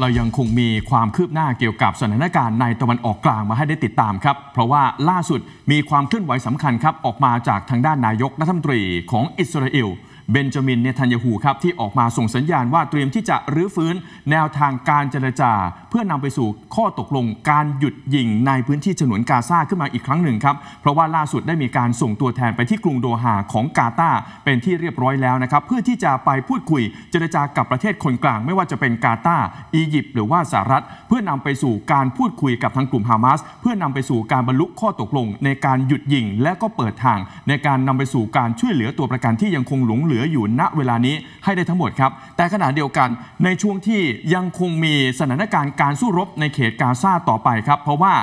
เรายังคงมีความคืบหน้าเกี่ยวกับสถานการณ์ในตะวันออกกลางมาให้ได้ติดตามครับ เพราะว่าล่าสุดมีความเคลื่อนไหวสำคัญครับ ออกมาจากทางด้านนายกรัฐมนตรีของอิสราเอล เบนจามินเนทันยาฮูครับที่ออกมาส่งสัญญาณว่าเตรียมที่จะรื้อฟื้นแนวทางการเจรจา เพื่อนำไปสู่ข้อตกลงการหยุดยิงในพื้นที่ฉนวนกาซาขึ้นมาอีกครั้งหนึ่งครับ เพราะว่าล่าสุดได้มีการส่งตัวแทนไปที่กรุงโดฮาของกาตาร์เป็นที่เรียบร้อยแล้วนะครับเพื่อที่จะไปพูดคุยเจรจากับประเทศคนกลาง ไม่ว่าจะเป็นกาตาร์อียิปต์หรือว่าสหรัฐ เพื่อนำไปสู่การพูดคุยกับทางกลุ่มฮามาสเพื่อนำไปสู่การบรรลุข้อตกลง ในการหยุดยิงและก็เปิดทาง ในการนำไปสู่การช่วยเหลือตัวประกันที่ยังคงหลงเหลืออยู่ณเวลานี้ให้ได้ทั้งหมดครับ แต่ขณะเดียวกันในช่วงที่ยังคงมีสถานการณ์การสู้รบในเขตกาซาต่อไปครับ เพราะว่า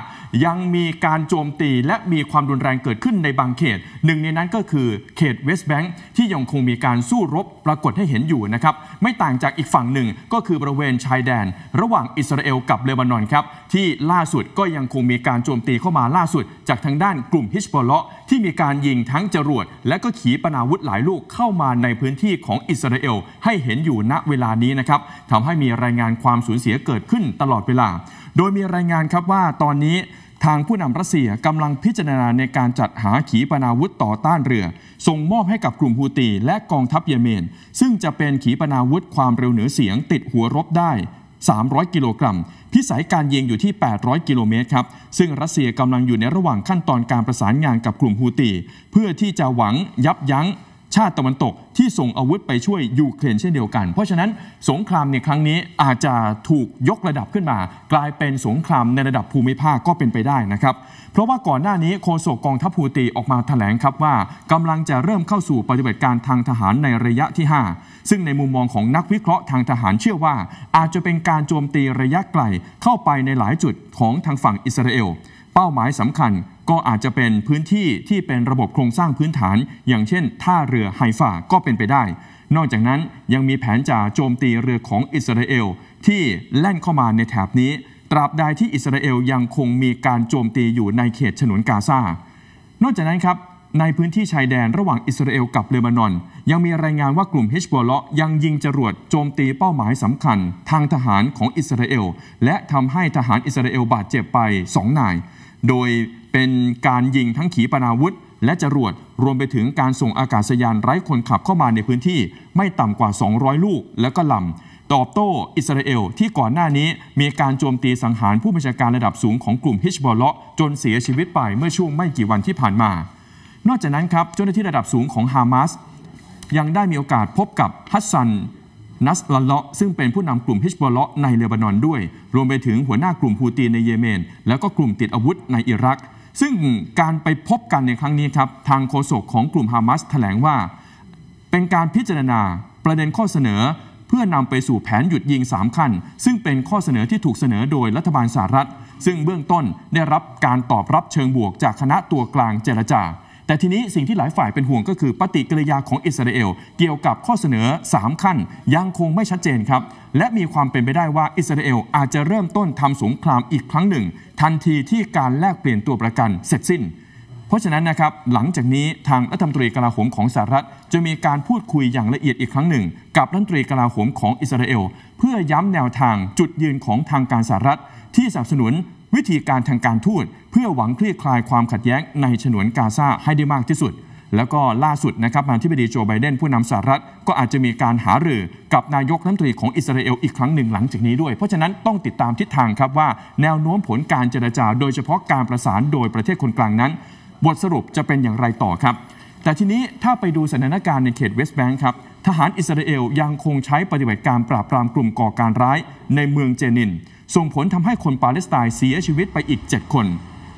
ยังมีการโจมตีและมีความรุนแรงเกิดขึ้นในบางเขต หนึ่งในนั้นก็คือเขตเวสต์แบงค์ที่ยังคงมีการสู้รบปรากฏให้เห็นอยู่นะครับไม่ต่างจากอีกฝั่งหนึ่งก็คือบริเวณชายแดน ระหว่างอิสราเอลกับเลบานอนครับที่ล่าสุดก็ยังคงมีการโจมตีเข้ามาล่าสุด จากทางด้านกลุ่มฮิชบอลเลาะที่มีการยิงทั้งจรวดและก็ขีปนาวุธหลายลูกเข้ามาในพื้นที่ของอิสราเอลให้เห็นอยู่ณเวลานี้นะครับทำให้มีรายงานความสูญเสียเกิดขึ้นตลอดเวลา โดยมีรายงานครับว่าตอนนี้ทางผู้นำรัสเซียกำลังพิจารณาในการจัดหาขีปนาวุธต่อต้านเรือ ส่งมอบให้กับกลุ่มฮูตีและกองทัพเยเมน ซึ่งจะเป็นขีปนาวุธความเร็วเหนือเสียงติดหัวรบได้ 300 กิโลกรัม พิสัยการยิงอยู่ที่ 800 กิโลเมตรครับ ซึ่งรัสเซียกำลังอยู่ในระหว่างขั้นตอนการประสานงานกับกลุ่มฮูตี เพื่อที่จะหวังยับยั้ง ชาติตะวันตกที่ส่งอาวุธไปช่วยยูเครนเช่นเดียวกัน เพราะฉะนั้นสงครามในครั้งนี้อาจจะถูกยกระดับขึ้นมา กลายเป็นสงครามในระดับภูมิภาคก็เป็นไปได้นะครับ เพราะว่าก่อนหน้านี้โฆษกกองทัพฮูตีออกมาแถลงครับว่ากำลังจะเริ่มเข้าสู่ปฏิบัติการทางทหารในระยะที่ 5 ซึ่งในมุมมองของนักวิเคราะห์ทางทหารเชื่อว่า อาจจะเป็นการโจมตีระยะไกลเข้าไปในหลายจุดของทางฝั่งอิสราเอล เป้าหมายสำคัญก็อาจจะเป็นพื้นที่ที่เป็นระบบโครงสร้างพื้นฐาน อย่างเช่น ท่าเรือไฮฟาก็เป็นไปได้ นอกจากนั้นยังมีแผนจะโจมตีเรือของอิสราเอลที่แล่นเข้ามาในแถบนี้ ตราบใดที่อิสราเอลยังคงมีการโจมตีอยู่ในเขตฉนวนกาซานอกจากนั้นครับ ในพื้นที่ชายแดนระหว่างอิสราเอลกับเลบานอน ยังมีรายงานว่ากลุ่มฮิชบอลเลาะยังยิงจรวดโจมตีเป้าหมายสำคัญ ทางทหารของอิสราเอล และทำให้ทหารอิสราเอลบาดเจ็บไป2นาย โดยเป็นการยิงทั้งขีปนาวุธ และจรวดรวมไปถึงการส่งอากาศยานไร้คนขับเข้ามาในพื้นที่ ไม่ต่ำกว่า 200 ลูกแล้วก็ลำตอบโต้อิสราเอลที่ก่อนหน้านี้มีการโจมตีสังหารผู้บัญชาการระดับสูงของกลุ่มฮิชบอลเลาะจนเสียชีวิตไปเมื่อช่วงไม่กี่วันที่ผ่านมา นอกจากนั้นครับเจ้าหน้าที่ระดับสูงของฮามาสยังได้มีโอกาสพบกับฮัสซันนัสลัลเลาะซึ่งเป็นผู้นำกลุ่มฮิชบอลเลาะในเลบานอนด้วย รวมไปถึงหัวหน้ากลุ่มฮูตีในเยเมน แล้วก็กลุ่มติดอาวุธในอิรัก ซึ่งการไปพบกันในครั้งนี้ครับ ทางโฆษกของกลุ่มฮามาสแถลงว่า เป็นการพิจารณาประเด็นข้อเสนอ เพื่อนำไปสู่แผนหยุดยิง 3 ขั้น ซึ่งเป็นข้อเสนอที่ถูกเสนอโดยรัฐบาลสหรัฐ ซึ่งเบื้องต้นได้รับการตอบรับเชิงบวกจากคณะตัวกลางเจรจา แต่ทีนี้สิ่งที่หลายฝ่ายเป็นห่วงก็คือปฏิกิริยาของอิสราเอลเกี่ยวกับข้อเสนอ 3 ขั้น ยังคงไม่ชัดเจนครับ และมีความเป็นไปได้ว่าอิสราเอลอาจจะเริ่มต้นทำสงครามอีกครั้งหนึ่ง ทันทีที่การแลกเปลี่ยนตัวประกันเสร็จสิ้น เพราะฉะนั้นนะครับหลังจากนี้ทางรัฐมนตรีกลาโหมของสหรัฐ จะมีการพูดคุยอย่างละเอียดอีกครั้งหนึ่ง กับรัฐมนตรีกลาโหมของอิสราเอลเพื่อย้ำแนวทางจุดยืนของทางการสหรัฐที่สนับสนุน วิธีการทางการทูตเพื่อหวังคลี่คลายความขัดแย้งในฉนวนกาซาให้ได้มากที่สุด แล้วก็ล่าสุดนะครับนายที่บดีโจไบเดนผู้นำสหรัฐ ก็อาจจะมีการหารือกับนายกรัฐมนตรีของอิสราเอลอีกครั้งหนึ่งหลังจากนี้ด้วย เพราะฉะนั้นต้องติดตามทิศทางครับว่าแนวโน้มผลการเจรจา โดยเฉพาะการประสานโดยประเทศคนกลางนั้น บทสรุปจะเป็นอย่างไรต่อครับ แต่ทีนี้ถ้าไปดูสถานการณ์ในเขตเวสต์แบงค์ครับทหารอิสราเอลยังคงใช้ปฏิบัติการปราบปรามกลุ่มก่อการร้ายในเมืองเจนิน ส่งผลทำให้คนปาเลสไตน์เสียชีวิตไปอีก 7 คน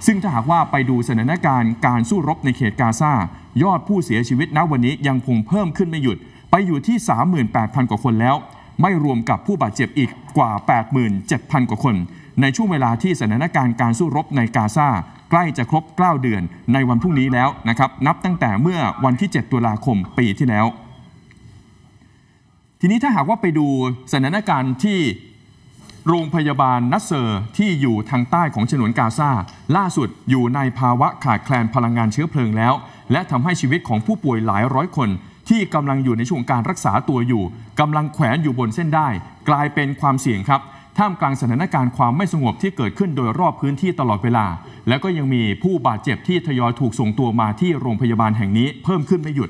ซึ่งถ้าหากว่าไปดูสถานการณ์การสู้รบในเขตกาซายอดผู้เสียชีวิตณวันนี้ยังคงเพิ่มขึ้นไม่หยุด ไปอยู่ที่ 38,000 กว่าคนแล้ว ไม่รวมกับผู้บาดเจ็บอีกกว่า 87,000 กว่าคน ในช่วงเวลาที่สถานการณ์การสู้รบในกาซาใกล้จะครบ 9 เดือนในวันพรุ่งนี้แล้วนะครับ นับตั้งแต่เมื่อวันที่ 7 ตุลาคมปีที่แล้ว ทีนี้ถ้าหากว่าไปดูสถานการณ์ที่ โรงพยาบาลนัสเซอร์ที่อยู่ทางใต้ของฉนวนกาซาล่าสุดอยู่ในภาวะขาดแคลนพลังงานเชื้อเพลิงแล้ว และทำให้ชีวิตของผู้ป่วยหลายร้อยคน ที่กำลังอยู่ในช่วงการรักษาตัวอยู่กำลังแขวนอยู่บนเส้นได้ กลายเป็นความเสี่ยงครับท่ามกลางสถานการณ์ความไม่สงบที่เกิดขึ้นโดยรอบพื้นที่ตลอดเวลา และก็ยังมีผู้บาดเจ็บที่ทยอยถูกส่งตัวมาที่โรงพยาบาลแห่งนี้เพิ่มขึ้นไม่หยุด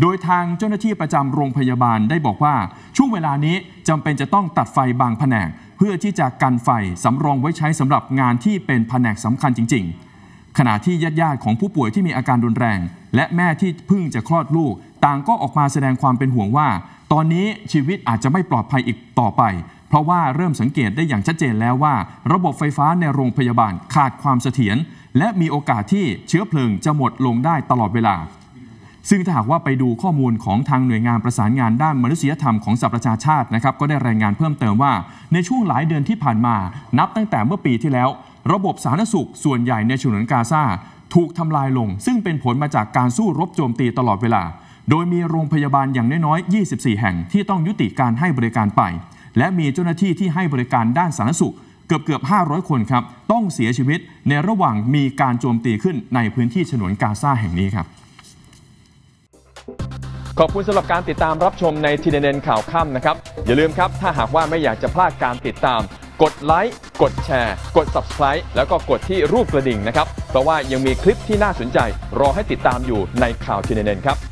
โดยทางเจ้าหน้าที่ประจำโรงพยาบาลได้บอกว่า ช่วงเวลานี้จำเป็นจะต้องตัดไฟบางแผนก พื่อที่จะกันไฟสำรองไว้ใช้สำหรับงานที่เป็นแผนกสำคัญจริง ๆ ขณะที่ญาติๆของผู้ป่วยที่มีอาการรุนแรง และแม่ที่เพิ่งจะคลอดลูก ต่างก็ออกมาแสดงความเป็นห่วงว่า ตอนนี้ชีวิตอาจจะไม่ปลอดภัยอีกต่อไป เพราะว่าเริ่มสังเกตได้อย่างชัดเจนแล้วว่า ระบบไฟฟ้าในโรงพยาบาลขาดความเสถียรและมีโอกาสที่เชื้อเพลิงจะหมดลงได้ตลอดเวลา ซึ่งถ้าหากว่าไปดูข้อมูลของทางหน่วยงานประสานงานด้านมนุษยธรรมของสหประชาชาตินะครับก็ได้รายงานเพิ่มเติมว่า ในช่วงหลายเดือนที่ผ่านมา นับตั้งแต่เมื่อปีที่แล้ว ระบบสาธารณสุขส่วนใหญ่ในฉนวนกาซาถูกทำลายลง ซึ่งเป็นผลมาจากการสู้รบโจมตีตลอดเวลา โดยมีโรงพยาบาลอย่างน้อยๆ 24 แห่งที่ต้องยุติการให้บริการไป และมีเจ้าหน้าที่ที่ให้บริการด้านสาธารณสุขเกือบเกือบ500 คนครับต้องเสียชีวิตในระหว่างมีการโจมตีขึ้นในพื้นที่ฉนวนกาซาแห่งนี้ครับ ขอบคุณสำหรับการติดตามรับชมในทีเด็นข่าวค่ำนะครับ อย่าลืมครับ ถ้าหากว่าไม่อยากจะพลาดการติดตาม กดไลค์กดแชร์ กด Subscribe แล้วก็กดที่รูปกระดิ่งนะครับ เพราะว่ายังมีคลิปที่น่าสนใจ รอให้ติดตามอยู่ในข่าวทีเด็นครับ